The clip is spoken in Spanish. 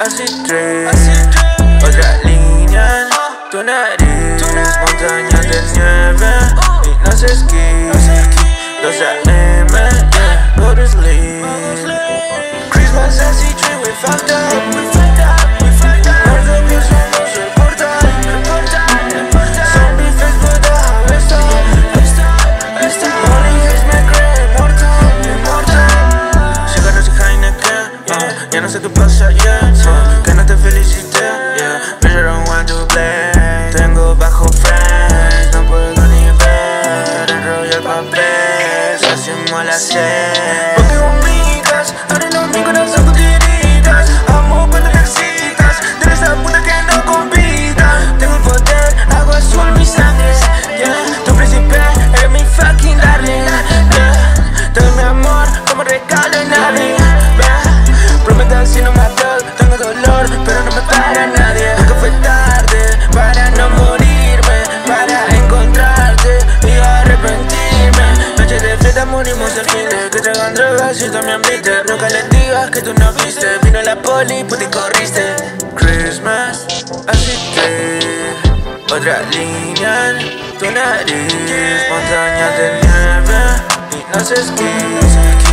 Acid trip, otra línea, tu nariz, montañas de nieve y no se esquí. 2 AM, yeah, go to sleep. Christmas acid trip, we fucked up, Ya no sé qué pasa, yeah. So, que no te felicité, yeah. Bitch, I don't want to play. Tengo bajo friends, no puedo ni ver. Enrollo el papel, se hacemos la. Y también viste. Nunca les digas que tú no viste. Vino la poli, puta y corriste. Christmas, así que otra línea, tu nariz, montañas de nieve y no se esquí.